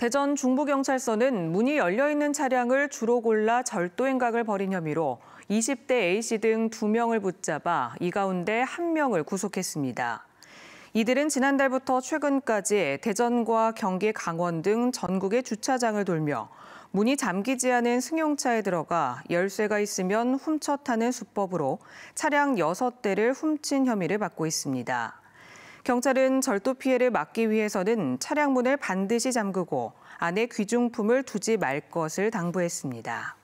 대전 중부경찰서는 문이 열려 있는 차량을 주로 골라 절도 행각을 벌인 혐의로 20대 A씨 등 2명을 붙잡아 이 가운데 1명을 구속했습니다. 이들은 지난달부터 최근까지 대전과 경기, 강원 등 전국의 주차장을 돌며 문이 잠기지 않은 승용차에 들어가 열쇠가 있으면 훔쳐 타는 수법으로 차량 6대를 훔친 혐의를 받고 있습니다. 경찰은 절도 피해를 막기 위해서는 차량 문을 반드시 잠그고 안에 귀중품을 두지 말 것을 당부했습니다.